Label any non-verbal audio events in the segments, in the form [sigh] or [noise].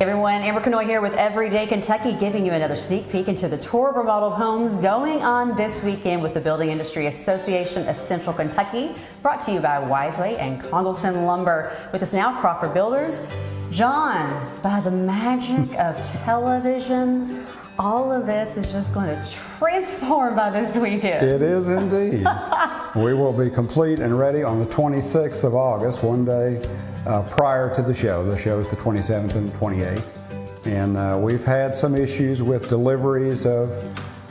Everyone, Amber Kanoy here with Everyday Kentucky, giving you another sneak peek into the tour of remodeled homes going on this weekend with the Building Industry Association of Central Kentucky, brought to you by Wiseway and Congleton Lumber. With us now, Crawford Builders. John, by the magic [laughs] of television, all of this is just going to transform by this weekend. It is indeed. [laughs] we will be complete and ready on the 26th of August, one day uh, prior to the show. The show is the 27th and the 28th. And uh, we've had some issues with deliveries of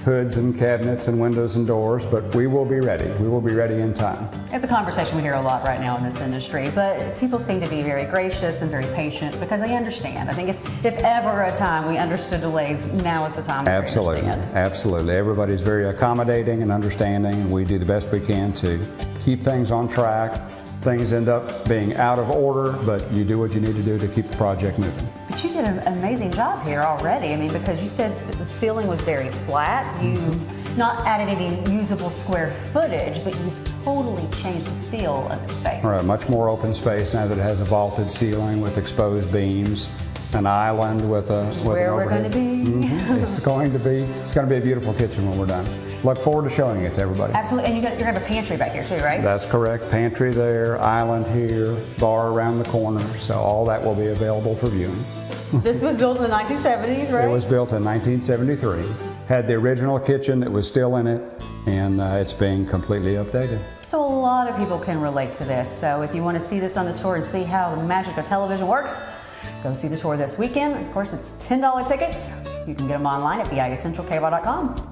hoods and cabinets and windows and doors, but we will be ready. We will be ready in time. It's a conversation we hear a lot right now in this industry, but people seem to be very gracious and very patient because they understand. I think if, if ever a time we understood delays, now is the time to Absolutely. understand. Absolutely. Everybody's very accommodating and understanding, and we do the best we can to keep things on track things end up being out of order, but you do what you need to do to keep the project moving. But you did an amazing job here already. I mean, because you said the ceiling was very flat. You not added any usable square footage, but you've totally changed the feel of the space. Right, much more open space now that it has a vaulted ceiling with exposed beams, an island with a. With where we're going to be. Mm -hmm. it's [laughs] going to be. It's going to be a beautiful kitchen when we're done look forward to showing it to everybody. Absolutely, and you got, you have a pantry back here too, right? That's correct. Pantry there, island here, bar around the corner. So all that will be available for viewing. [laughs] this was built in the 1970s, right? It was built in 1973. Had the original kitchen that was still in it, and uh, it's being completely updated. So a lot of people can relate to this. So if you want to see this on the tour and see how the magic of television works, go see the tour this weekend. Of course, it's $10 tickets. You can get them online at biacentralky.com.